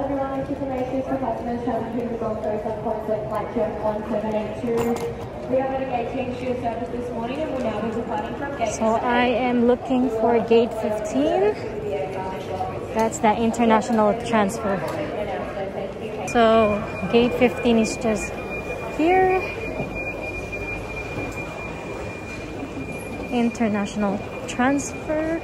information for customers traveling to the Gold Coast on Concept Flight Gem 1782. We are at gate change to your service this morning and we'll now be departing from gate So I am looking for gate 15. That's the international transfer. So gate 15 is just here. International transfer.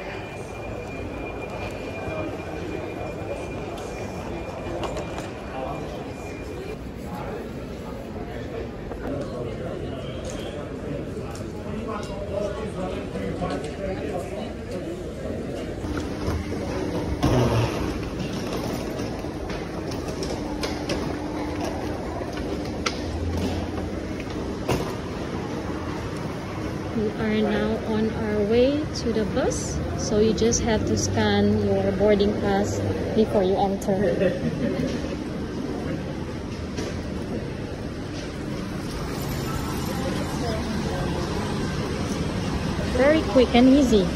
Are now on our way to the bus. So you just have to scan your boarding pass before you enter. Very quick and easy.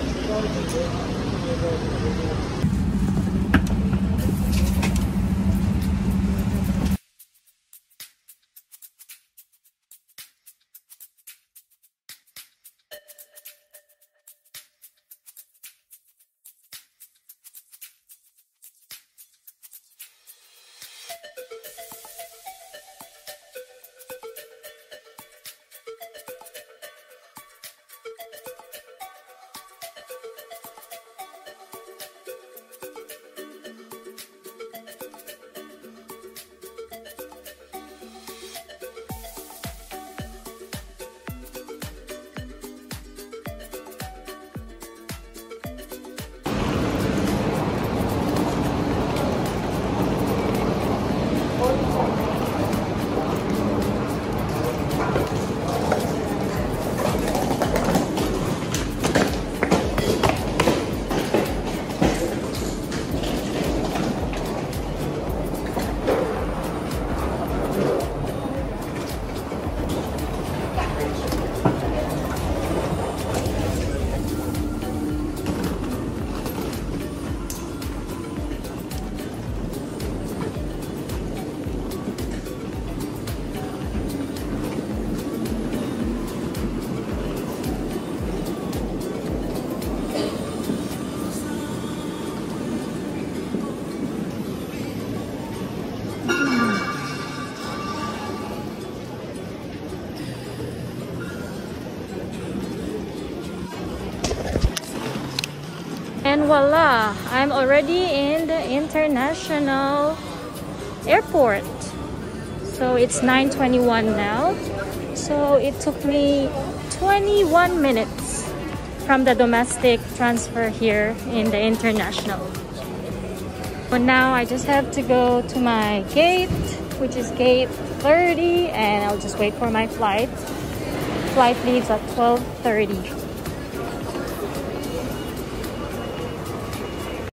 And voila, I'm already in the international airport. So it's 9.21 now. So it took me 21 minutes from the domestic transfer here in the international. But now I just have to go to my gate, which is gate 30, and I'll just wait for my flight. Flight leaves at 12.30.